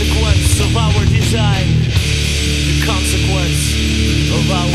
consequence of our design, the consequence of our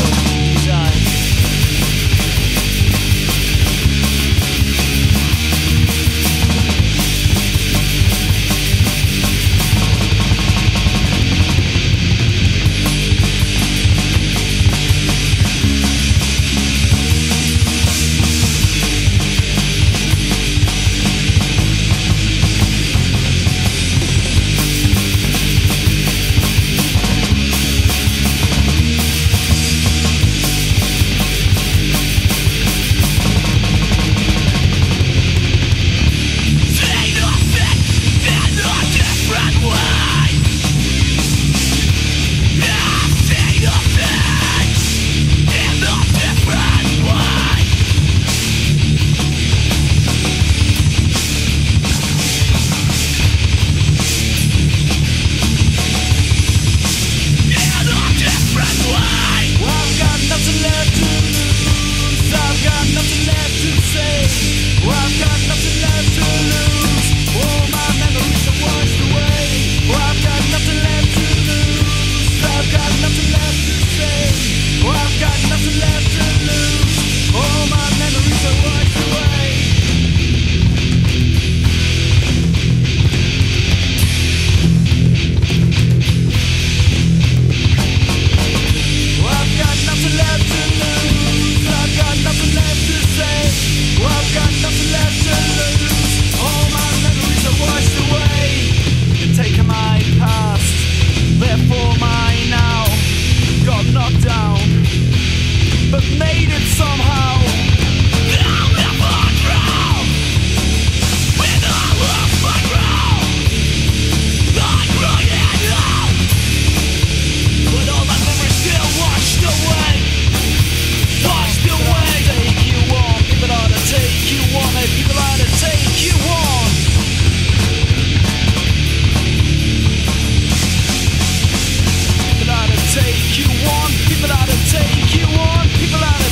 you on, people ought to take you on, people ought to